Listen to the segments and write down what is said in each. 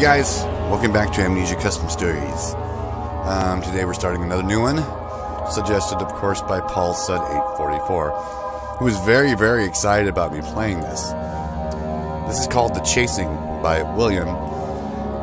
guys, welcome back to Amnesia Custom Stories. Um, today we're starting another new one, suggested of course by Paul Sud 844, who was very very excited about me playing this. This is called The Chasing by William,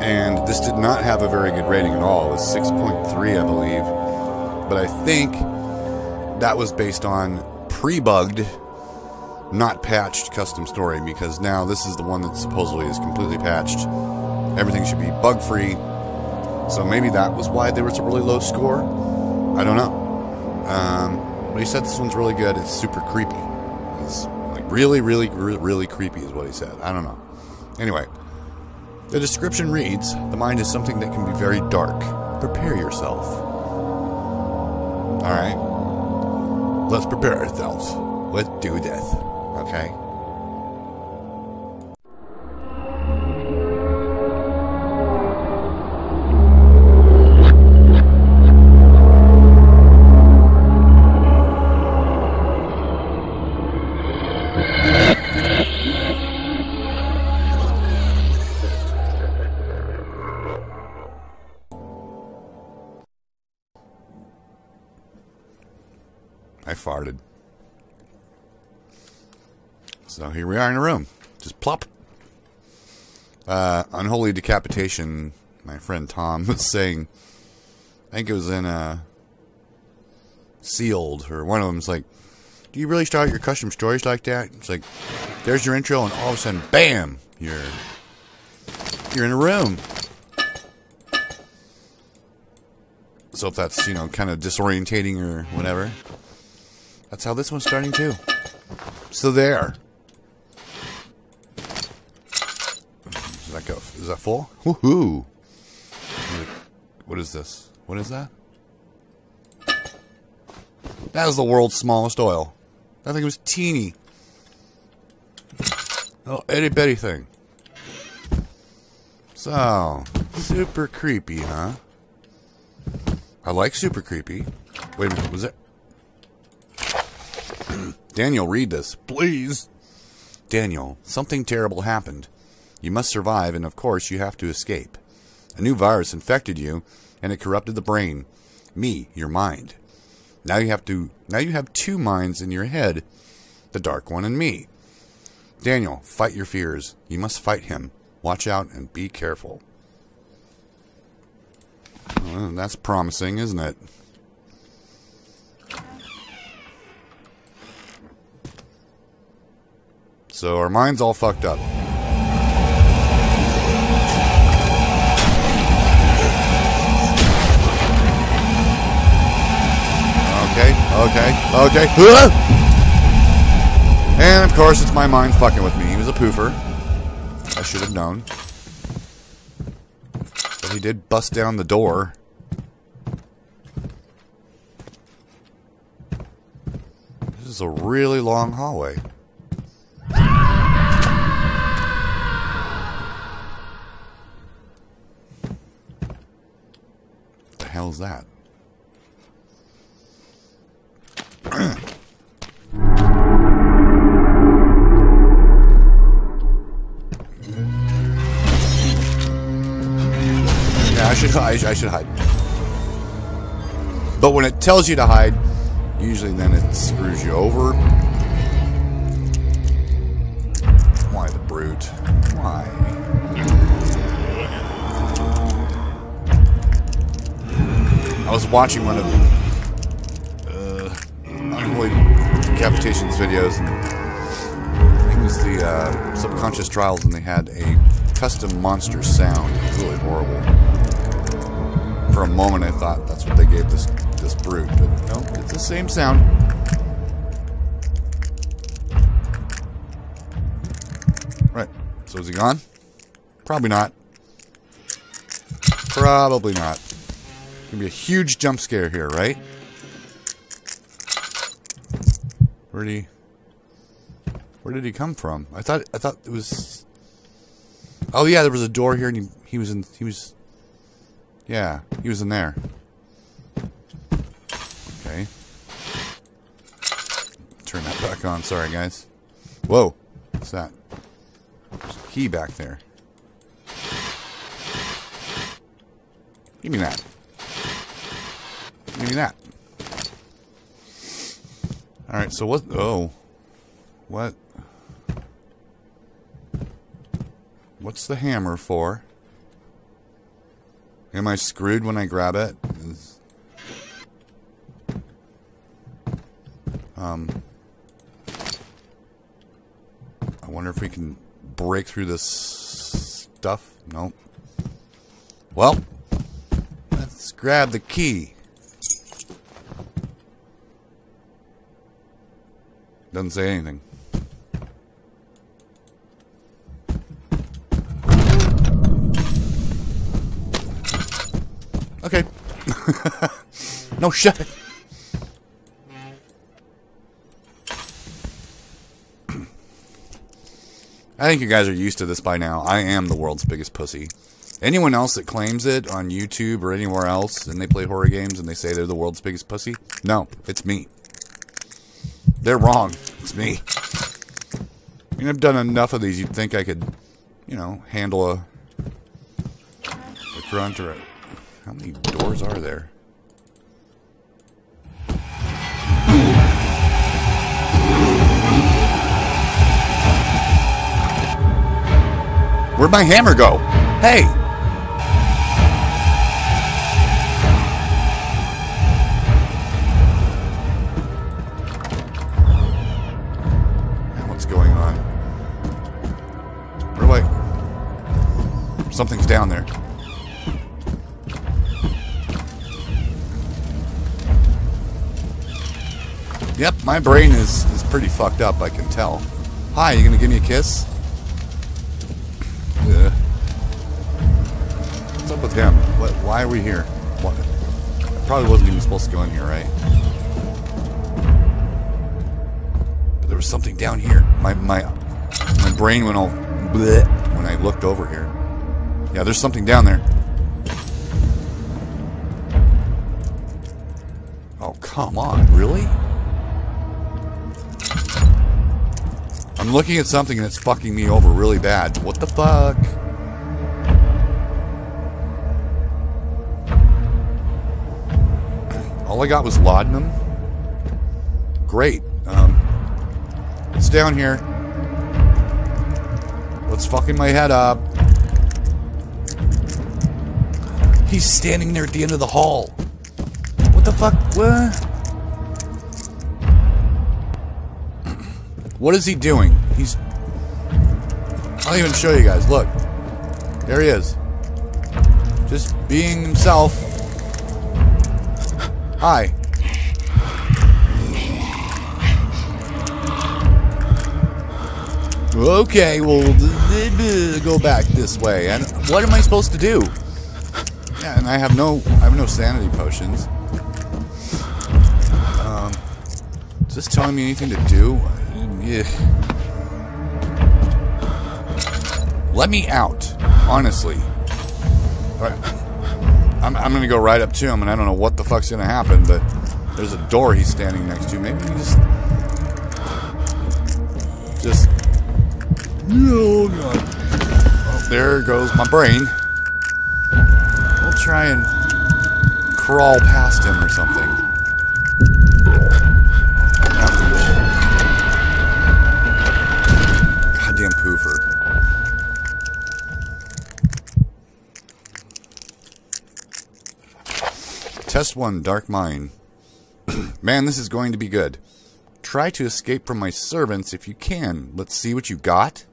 and this did not have a very good rating at all. It was 6.3 I believe, but I think that was based on pre-bugged not patched custom story because now this is the one that supposedly is completely patched. Everything should be bug free. So maybe that was why there was a really low score. I don't know. Um, but he said this one's really good. It's super creepy. It's like really, really, really, really creepy is what he said. I don't know. Anyway, the description reads The mind is something that can be very dark. Prepare yourself. Alright. Let's prepare ourselves. Let's do this. Okay? So here we are in a room. Just plop. Uh, unholy decapitation. My friend Tom was saying, I think it was in uh, Sealed, or one of them's like, Do you really start your custom stories like that? It's like, there's your intro, and all of a sudden, bam! You're you're in a room. So if that's you know kind of disorientating or whatever, that's how this one's starting too. So there. Go? Is that full? Woohoo! What is this? What is that? That is the world's smallest oil. I think it was teeny. Oh, itty bitty thing. So, super creepy, huh? I like super creepy. Wait a minute, was it? Daniel, read this, please. Daniel, something terrible happened. You must survive, and of course, you have to escape. A new virus infected you, and it corrupted the brain. Me, your mind. Now you have to. Now you have two minds in your head, the dark one and me. Daniel, fight your fears. You must fight him. Watch out and be careful. Well, that's promising, isn't it? So our mind's all fucked up. Okay, okay. And of course, it's my mind fucking with me. He was a poofer. I should have known. But he did bust down the door. This is a really long hallway. What the hell is that? Should I, I should hide. But when it tells you to hide, usually then it screws you over. Why the brute? Why? I was watching one of uh, unholy decapitations videos, and it was the uh, subconscious trials, and they had a custom monster sound. It was really horrible. For a moment, I thought that's what they gave this this brute, but no, it's the same sound. Right. So is he gone? Probably not. Probably not. Gonna be a huge jump scare here, right? Where did he? Where did he come from? I thought I thought it was. Oh yeah, there was a door here, and he he was in he was. Yeah, he was in there. Okay. Turn that back on. Sorry, guys. Whoa, what's that? There's a key back there. Give me that. Give me that. Alright, so what... Oh. What? What's the hammer for? Am I screwed when I grab it? Is, um... I wonder if we can break through this stuff. Nope. Well, let's grab the key. Doesn't say anything. Okay. No, shut it. I think you guys are used to this by now. I am the world's biggest pussy. Anyone else that claims it on YouTube or anywhere else and they play horror games and they say they're the world's biggest pussy, no, it's me. They're wrong. It's me. I mean, I've done enough of these, you'd think I could, you know, handle a, a grunt or a... How many doors are there? Where'd my hammer go? Hey! What's going on? Where do I... Something's down there. Yep, my brain is, is pretty fucked up, I can tell. Hi, you gonna give me a kiss? Why are we here? What? I probably wasn't even supposed to go in here, right? But there was something down here. My my my brain went all bleh when I looked over here. Yeah, there's something down there. Oh, come on. Really? I'm looking at something and it's fucking me over really bad. What the fuck? All I got was laudanum. Great. Um, it's down here. What's fucking my head up? He's standing there at the end of the hall. What the fuck? What? What is he doing? He's... I'll even show you guys. Look. There he is. Just being himself. Hi. Okay, well, go back this way. And what am I supposed to do? Yeah, and I have no, I have no sanity potions. Um, is this telling me anything to do? Yeah. Let me out, honestly. Right. I'm, I'm gonna go right up to him, and I don't know what the fuck's gonna happen, but there's a door he's standing next to. Maybe he just, just. Oh god. Oh, there goes my brain. We'll try and crawl past him or something. Test 1, Dark Mind. Man, this is going to be good. Try to escape from my servants if you can. Let's see what you got.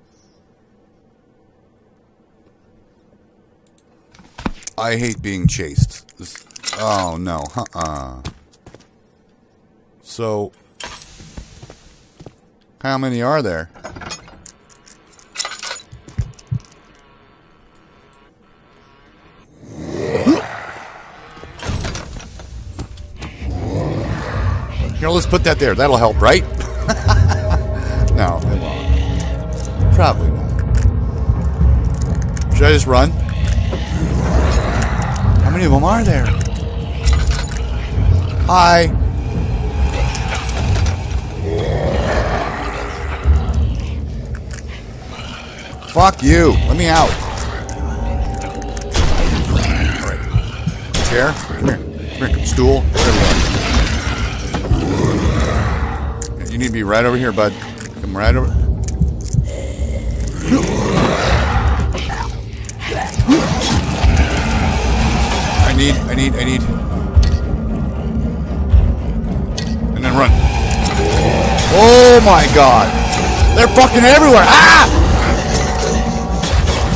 I hate being chased. This, oh, no. Uh-uh. So, how many are there? Let's put that there. That'll help, right? no, it won't. Probably not. Should I just run? How many of them are there? Hi. Fuck you. Let me out. Chair? Come here. Come here. Stool? Whatever you want. You need to be right over here, bud. Come right over. I need, I need, I need. And then run. Oh my god. They're fucking everywhere. Ah!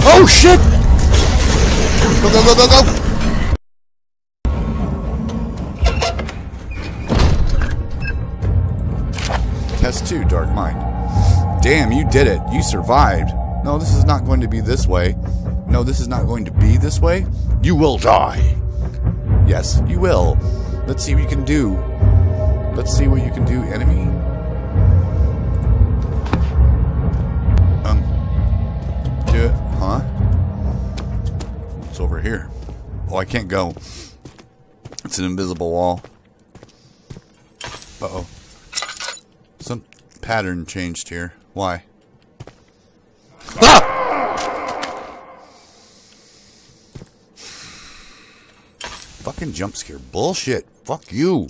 Oh shit! Go, go, go, go, go! Test 2, Dark Mind. Damn, you did it. You survived. No, this is not going to be this way. No, this is not going to be this way. You will die. Yes, you will. Let's see what you can do. Let's see what you can do, enemy. Um. Do it. Huh? It's over here. Oh, I can't go. It's an invisible wall. Uh-oh. Some pattern changed here. Why? Ah! Fucking jump scare. Bullshit. Fuck you.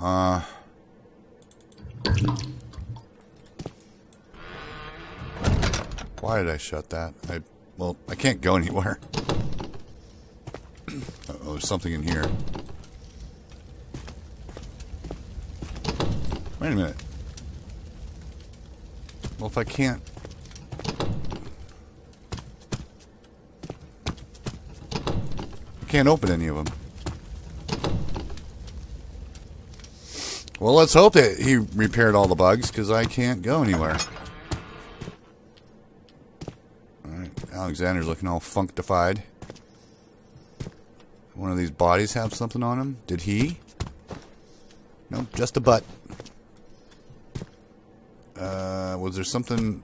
Uh. Why did I shut that? I well, I can't go anywhere. There's something in here. Wait a minute. Well, if I can't... I can't open any of them. Well, let's hope that he repaired all the bugs, because I can't go anywhere. Alright, Alexander's looking all functified. One of these bodies have something on him? Did he? Nope, just a butt. Uh, was there something...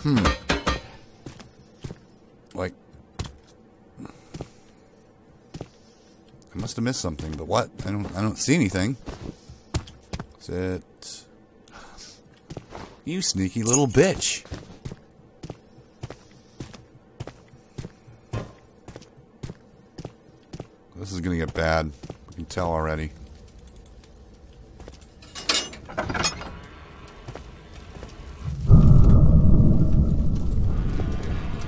Hmm. Like... I must have missed something, but what? I don't I don't see anything. Is it... You sneaky little bitch. This gonna get bad. You can tell already.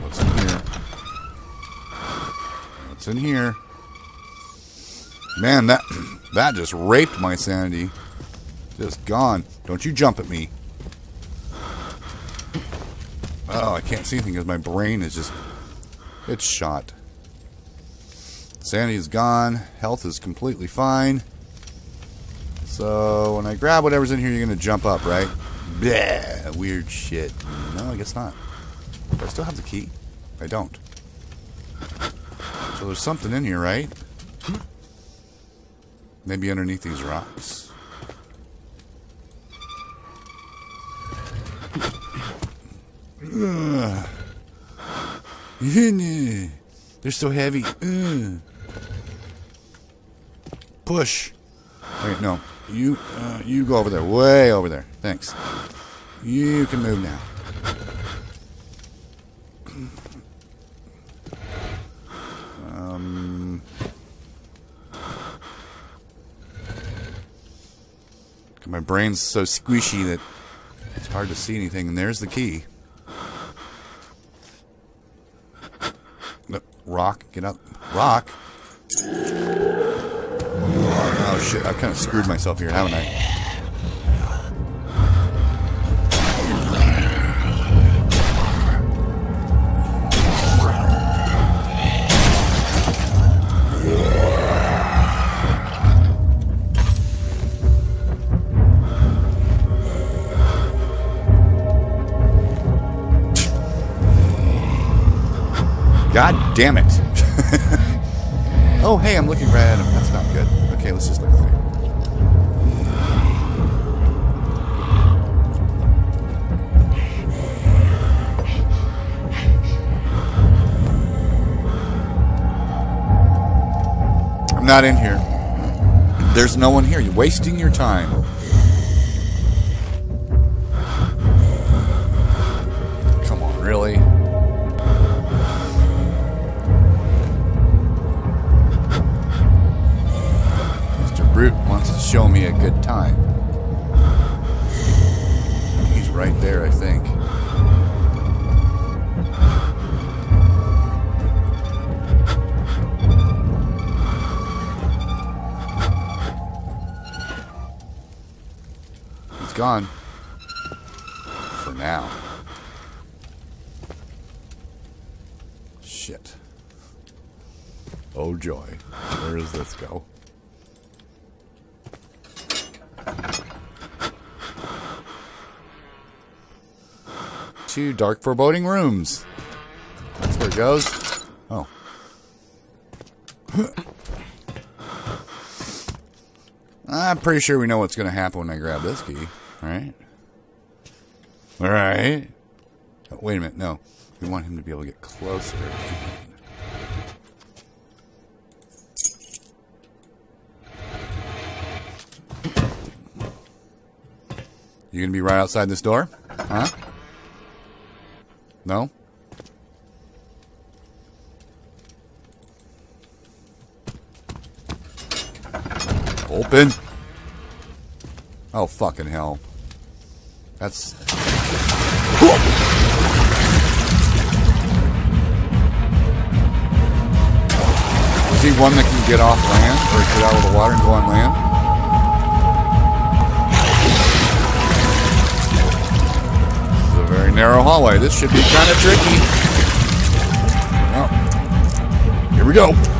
What's in here? What's in here? Man, that that just raped my sanity. Just gone. Don't you jump at me. Oh, I can't see anything because my brain is just... It's shot. Sanity is gone. Health is completely fine. So when I grab whatever's in here, you're going to jump up, right? Bleh, weird shit. No, I guess not. Do I still have the key? I don't. So there's something in here, right? Maybe underneath these rocks. They're so heavy. Ugh. Push. Wait, no. You, uh, you go over there. Way over there. Thanks. You can move now. Um... My brain's so squishy that it's hard to see anything. And there's the key. Look, Rock, get up. Rock? Oh, shit, I kind of screwed myself here, haven't I? God damn it. oh, hey, I'm looking right at him. Not in here. There's no one here. You're wasting your time. Come on, really? Mr. Brute wants to show me a good time. Gone. For now. Shit. Oh joy. Where does this go? Two dark foreboding rooms. That's where it goes. Oh. I'm pretty sure we know what's going to happen when I grab this key. Alright? Alright. Oh, wait a minute. No. We want him to be able to get closer. You to be right outside this door? Huh? No? Open. Oh, fucking hell. That's. Is he one that can get off land? Or get out of the water and go on land? This is a very narrow hallway. This should be kind of tricky. Here we go.